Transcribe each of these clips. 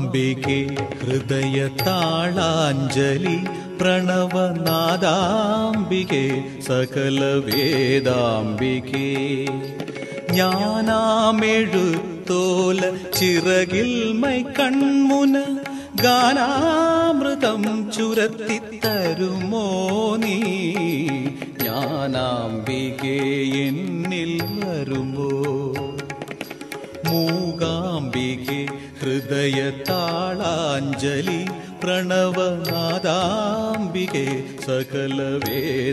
മൂകാംബികെ ഹൃദയ താളാഞ്ജലി പ്രണവനാദാംബികെ സകല വേദാംബികെ തോല ചിറകിൽ മൈ കൺമുന ഗാനാമൃതം ചുരത്തിത്തരുമോ നീ? ജ്ഞാനാംബികെ എന്നിൽ വരുമോ? हृदयतालाञ्जलि प्रणवनादाम्बिके सकलवेदाम्बिके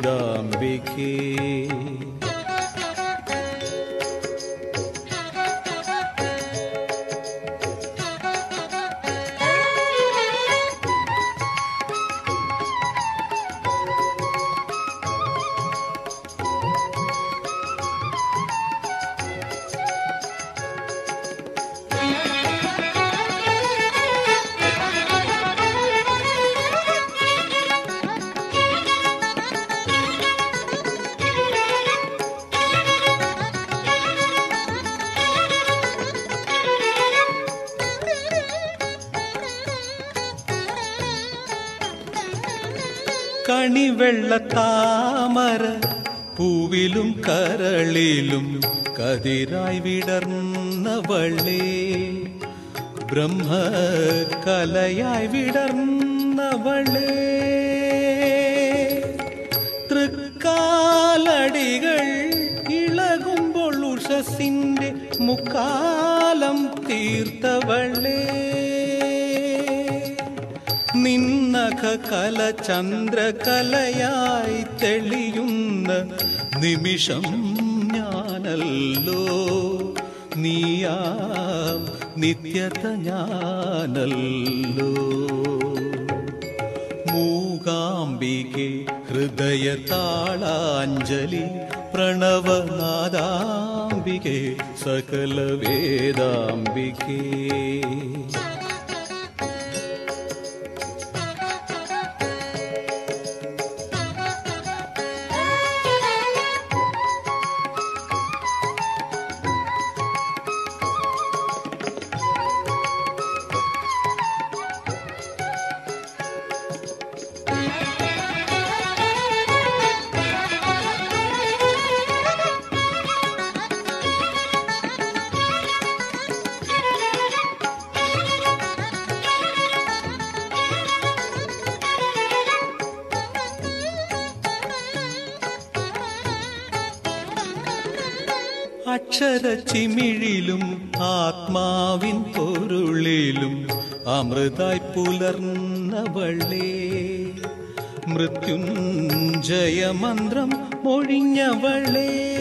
സകല താമര പൂവിലും കരളിലും കതിരായി വിടർന്നവളേ ബ്രഹ്മ കലയായി വിടർന്നവളേ തൃക്കാലടികൾ ഇളകുമ്പോൾ ഉഷസിന്റെ മുക്കാലം തീർത്തവളേ നിന്നഖ കല ചന്ദ്രകലയായി തെളിയുന്ന നിമിഷം ഞാനല്ലോ. നീയാം നിത്യത ഞാനല്ലോ മൂകാംബികെ ഹൃദയ താളാഞ്ജലി പ്രണവനാദാംബികെ സകല വേദാംബികേ അക്ഷരച്ചിമിഴിലും ആത്മാവിൻ പൊരുളിലും അമൃതായി പുലർന്നവളേ. മൃത്യുഞ്ജയമന്ത്രം മൊഴിഞ്ഞവളേ.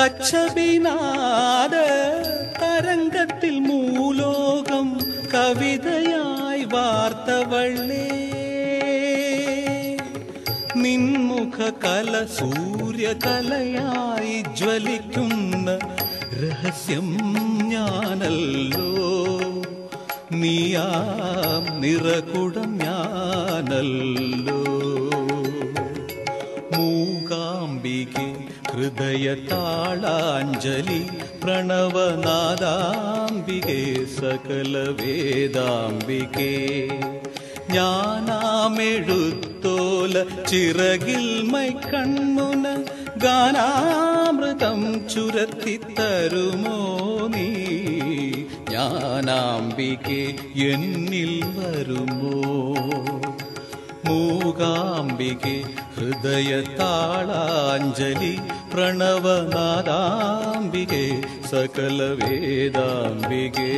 കച്ചബിനാദ തരംഗത്തിൽ മൂലോകം കവിതയായി വാർത്തവളേ. നിൻമുഖ കല സൂര്യകലയായി ജ്വലിക്കുന്ന രഹസ്യം ഞാനല്ലോ. നീയാം നിറകുടം ഞാനല്ലോ. മൂകാംബികെ ഹൃദയ താളാഞ്ജലി പ്രണവനാദാംബികെ സകല വേദാംബികേ ഞാനാമെഴുത്തോല ചിറകിൽ മൈ കൺമുന ഗാനാമൃതം ചുരത്തിത്തരുമോ നീ ജ്ഞാനാംബികെ എന്നിൽ വരുമോ മൂകാംബികെ ഹൃദയ താളാഞ്ജലി പ്രണവനാദാംബികെ സകല വേദാംബികേ